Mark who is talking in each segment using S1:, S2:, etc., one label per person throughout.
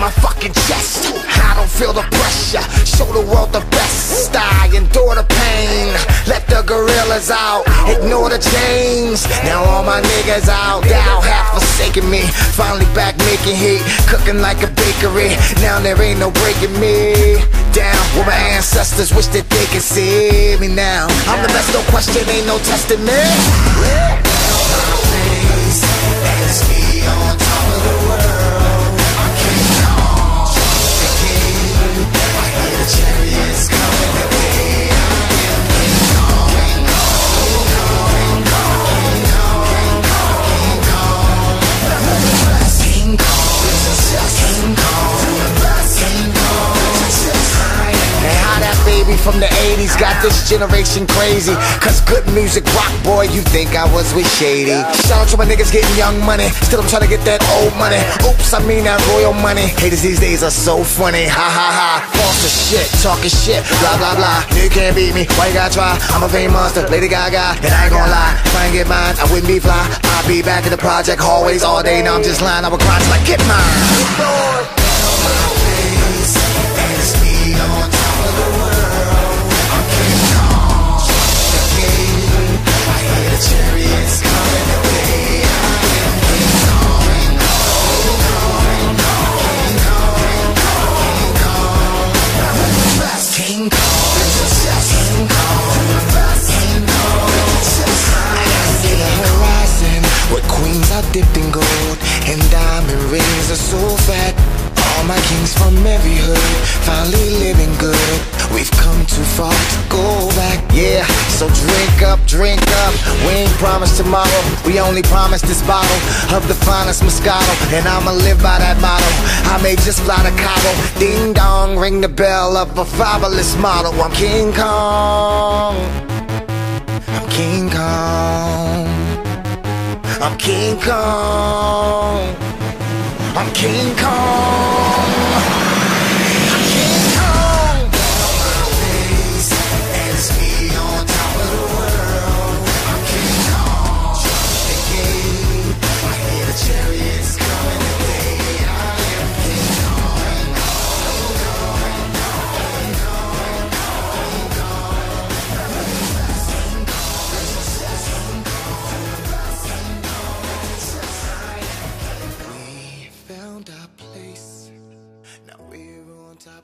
S1: my fucking chest. I don't feel the pressure, show the world the best. I endure the pain, let the gorillas out, ignore the chains. Now all my niggas out, thou have forsaken me. Finally back making heat, cooking like a bakery. Now there ain't no breaking me down. Where my ancestors wish that they could see me now. I'm the best, no question, ain't no testing me. And baby from the 80s got this generation crazy. Cause good music rock, boy, you think I was with Shady. Shout out to my niggas getting young money. Still, I'm trying to get that old money. Oops, I mean that royal money. Haters these days are so funny. Ha ha ha. False as shit, talking shit, blah blah blah. You can't beat me, why you gotta try? I'm a fame monster, Lady Gaga, and I ain't gonna lie. Try and get mine, I wouldn't be fly. I'll be back in the project hallways all day. Now I'm just lying, I would grind till I get mine. Diamond rings are so fat. All my kings from every hood finally living good. We've come too far to go back. Yeah, so drink up, drink up. We ain't promised tomorrow. We only promised this bottle of the finest Moscato, and I'ma live by that motto. I may just fly to Cabo. Ding dong, ring the bell of a fabulous model. I'm King Kong. I'm King Kong. I'm King Kong. I'm King Kong.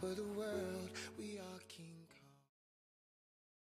S1: Top of the world.